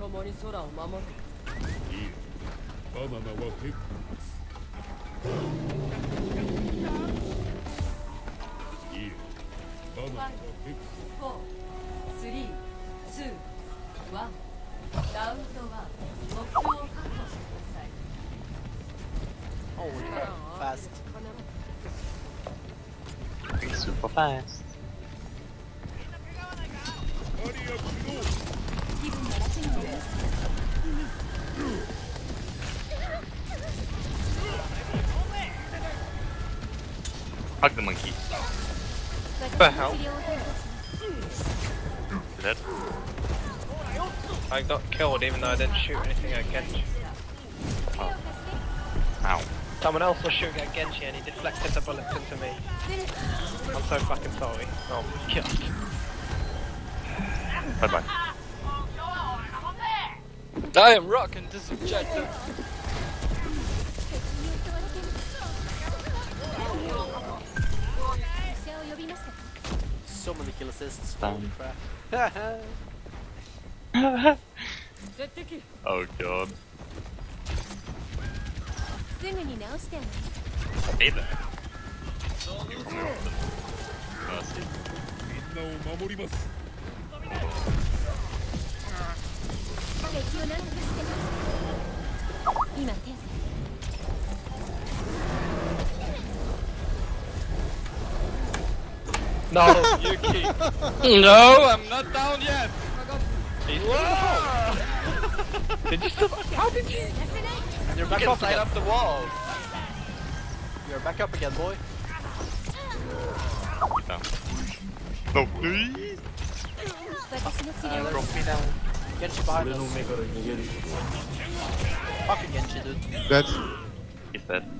共に空を守るいいバナナは結構ですいいバナナは結構4 3 2 1ラウンド1目標を確保してください Holy crap, fast. Super fast. Hug the monkey. What the hell? Dead. I got killed even though I didn't shoot anything at Genji. Oh. Ow. Someone else was shooting at Genji and he deflected the bullets into me. I'm so fucking sorry. Oh my god. Bye bye. I am rocking this objective. Kill assist. Spam. oh god. Hey there. Mercy. みんなを守ります。今手を No, Yuki. No, I'm not down yet. Whoa! did you still? How did you? You're back you up again. up the wall. You're back up again, boy. No. No. Uh. Genji behind us. Fucking Genji, dude. That's. He's dead.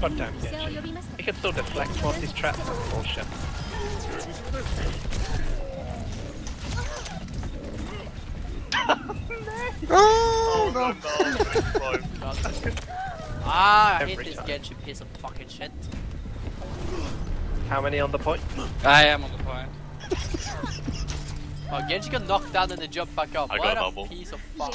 God damn it. He can still deflect off these traps. Bullshit. Oh, no. ah, I hate Every this. Genji piece of fucking shit. How many on the point? I am on the point. oh, Genji got knocked down and then jumped back up. I what got a double. piece of fuck.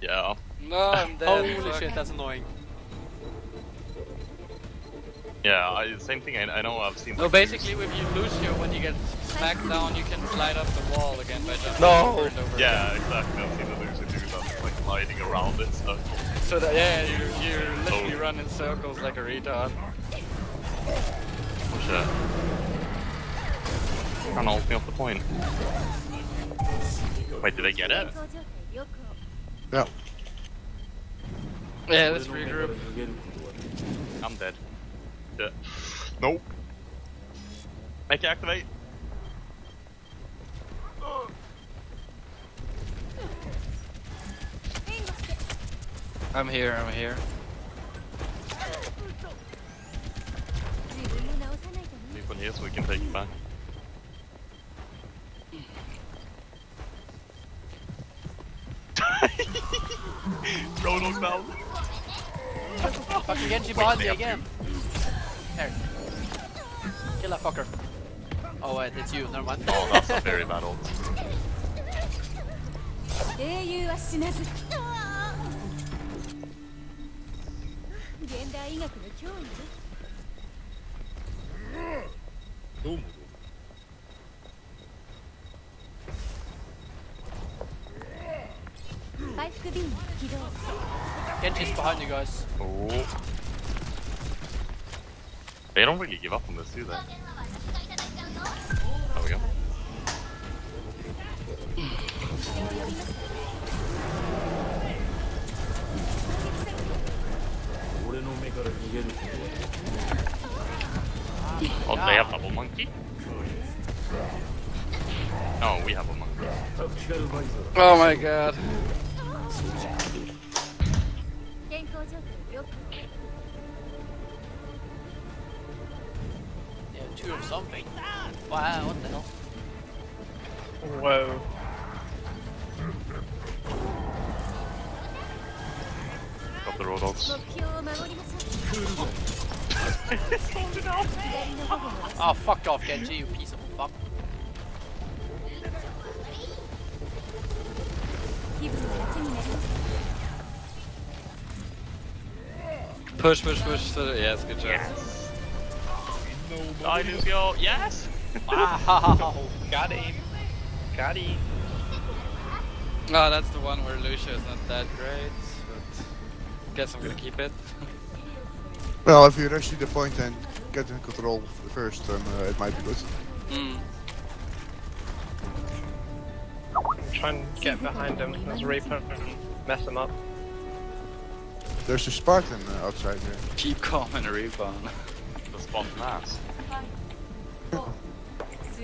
Yeah. No, I'm dead. Holy shit, that's annoying. Yeah, I, same thing. I, I, know I've seen. No, like basically, with you Lucio, when you get smacked down, you can slide up the wall again by just no. over. Yeah, again. exactly. I've seen the loser do that, like sliding around and stuff. So that yeah, you you literally oh. run in circles like a retard. Oh that. Trying to hold me off the point. Wait, did I get it? No. Yeah, let's regroup. I'm dead it. Nope. Make it activate. I'm here, I'm here. Leave one here so we can take it back. Roadhog down. Fucking Genji Bond again. Here. Kill that fucker. Oh wait, it's you, never mind. oh, that's a very bad ult. Genji's behind you guys. Oh. They don't really give up on this, do they? There we go. Oh, they have double monkey? No, we have a monkey. Oh my god. two of something. Wow, what the hell? Whoa. Got the Roadhogs. oh, ah, fuck off, Genji, you piece of fuck. Push, push, push. Yeah, it's good job. Yes. I lose yo. Yes. Wow. Got him. Got him. Oh, that's the one where Lucio is not that great, but guess I'm gonna keep it. Well, if you rush to the point and get in control first, then uh, it might be good. Hmm. Try and get behind him as Reaper and mess him up. There's a Spartan uh, outside here. Keep calm and respawn. The spawn mass.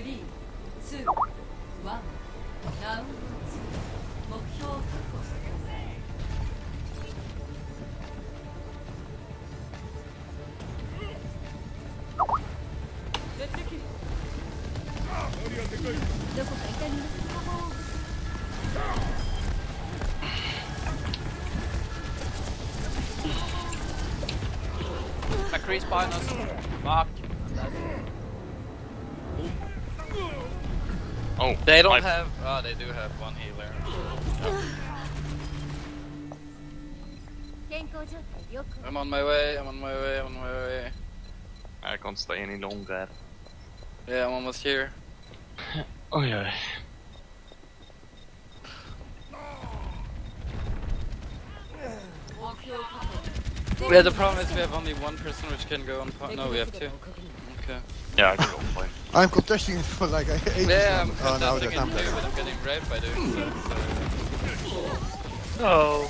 4 3 2 1ラウンド2目標を確保してください絶対切るどこか痛みますか McCree's behind us. Fuck. Oh, they don't have. Ah, oh, they do have one healer. I'm on my way. I'm on my way. I'm on my way. I can't stay any longer. Yeah, I'm almost here. oh yeah. Yeah, the problem is we have only one person which can go on. No, we have two. Okay. Yeah, I can go on plane. I'm contesting for like ages. Yeah, I'm oh, no, I'm playing. But I'm getting by the. Oh.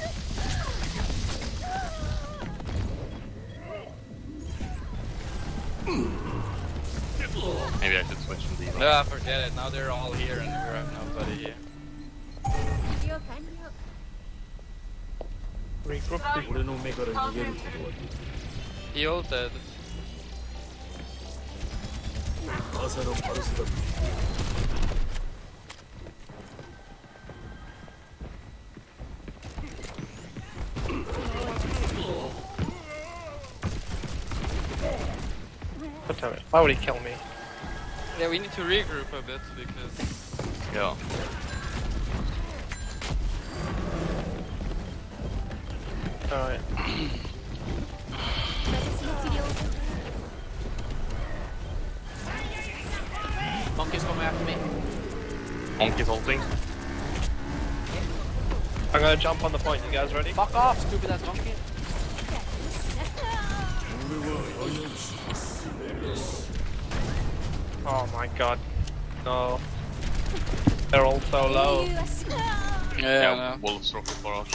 Maybe I should switch and leave. No, forget it. Now they're all here and we have nobody here. Regroup. he dead. 화살은 바르스다. Why would he kill me? Yeah, we need to regroup a bit because. Yeah. Alright. come after me. Ulting. Yeah. I'm gonna jump on the point, you guys ready? Fuck off, stupid ass monkey. Oh my god, no. They're all so low. Yeah, yeah wolves rocket for us.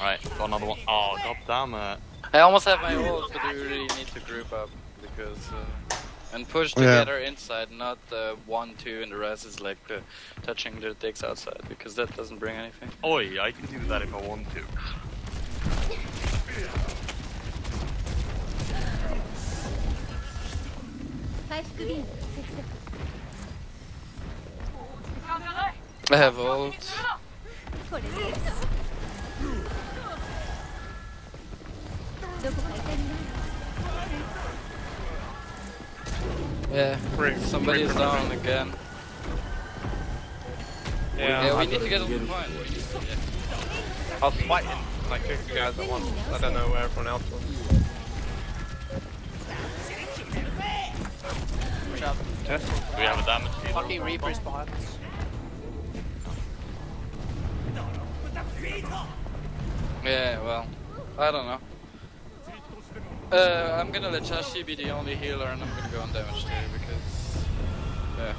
Alright, got another one. Oh, god damn it. I almost have my wolves, but we really need to group up because. Uh... And push together yeah. inside, not the one, two, and the rest is like the, touching their dicks outside, because that doesn't bring anything. Oh yeah, I can do that if I want to. I have ult. Yeah, Re- somebody is Reaper. down again. Yeah. Yeah, we need to get on the point. We need to- yeah. I was fighting like two guys at once. I don't know where everyone else was. Watch out. Test. We have a damage dealer? Fucking Reaper's behind us. Yeah, well, I don't know. Uh, I'm gonna let Chashi be the only healer and I'm gonna go on damage too because, yeah.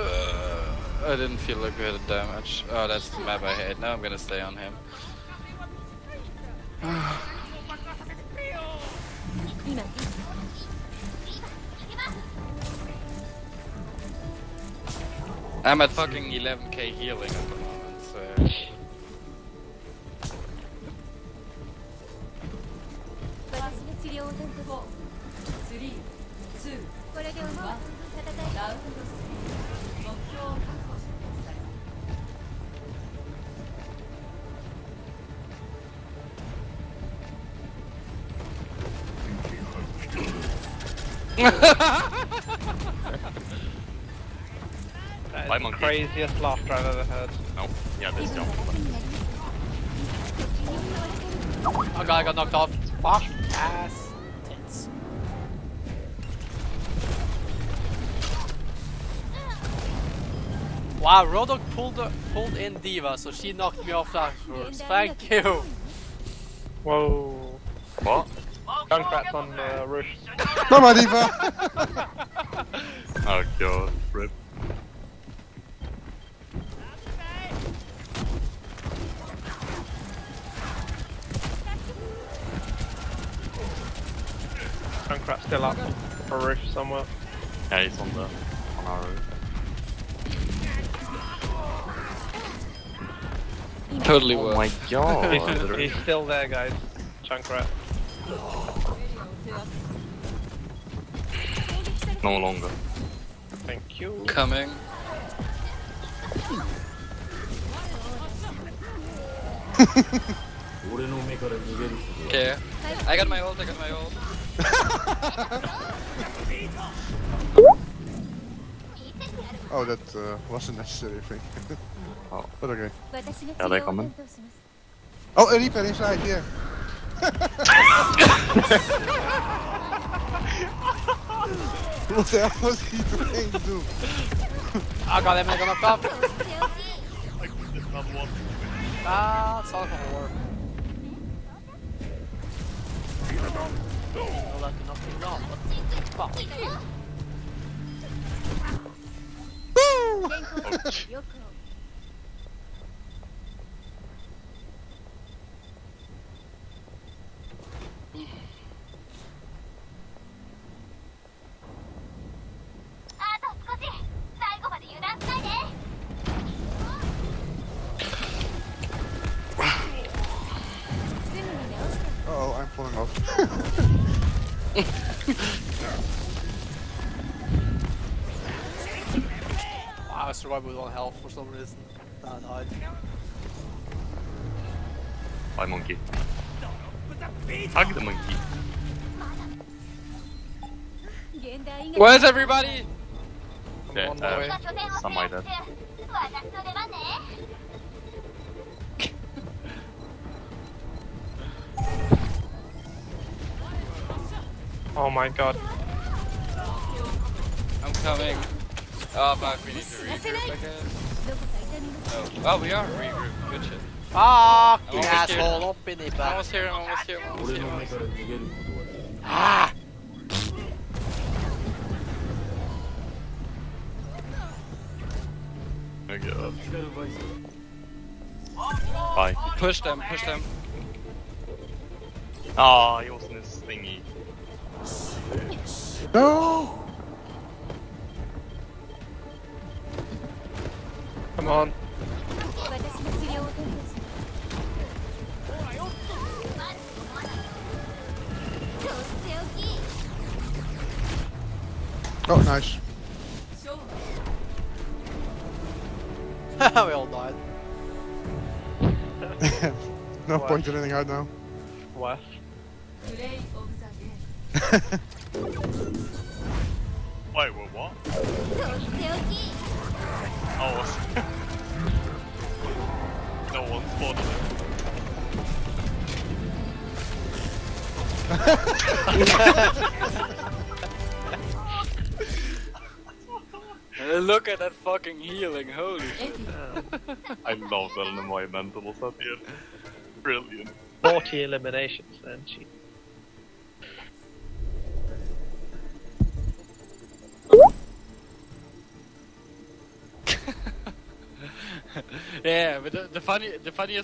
Uh, I didn't feel like we had damage. Oh, that's the map I hate. Now I'm gonna stay on him. I'm at fucking 11k healing I'm the craziest laughter I've ever heard. No, yeah, this jump. Oh god, I got knocked off. Fuck ass tits. Wow, Roadhog pulled the, pulled in D.Va, so she knocked me off afterwards. Thank you. Whoa. What? Junkrat's on uh, Rush. No, my D.Va! Oh god. Rip. Junkrat's still up for Rush somewhere. Yeah, he's on the on our roof. Totally Oh my god. He's, he's still there, guys. Junkrat. no longer. Thank you. Coming. Okay. I got my ult, I got my ult. Oh, that uh, eh, wasn't necessary, thing. oh. But okay. Yeah, they're coming. Oh, a Reaper inside, here. what the hell was he trying to do? I got him, I got knocked off. Ah, it's all gonna work. Oh, that's nothing, no. What the fuck? Oh, survive with one health for some reason. Nah, no, Bye, monkey. Hug the monkey. Where's everybody? Yeah, uh, some like that. oh my god. I'm coming. Uh, oh, fuck, we need to regroup, I guess. Oh, oh we are regrouped. Good shit. Fuck, you asshole, up in it, back. Almost here, almost here, almost here. Ah! I get up. Bye. Push them, push them. Oh, he was in this thingy. No! Come on. Oh, nice. we all died. no what? point in anything out now. What? Wait, what? Oh, Look at that fucking healing, holy shit. I love that environmental was at the end. Brilliant. 40 eliminations then, gee. Yeah, but the, the funny, the funniest